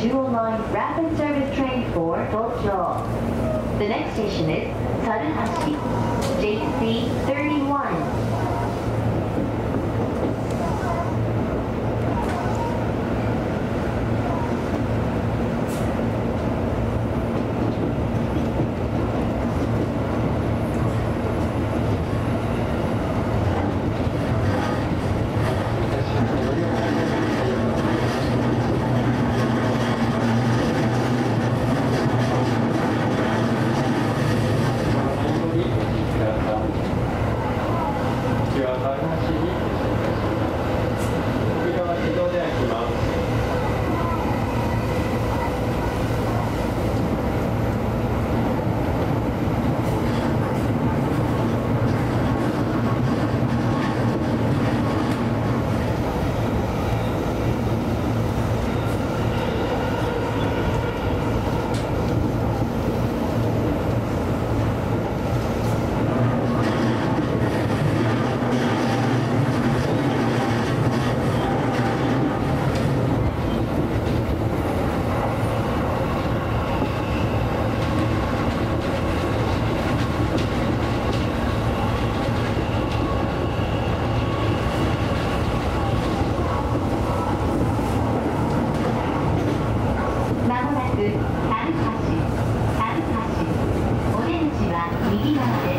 dual line rapid service train for Guildhall. The next station is Tadahaki, JC 30. く、橋、樽橋、オレンジは右側です。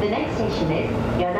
The next station is 柳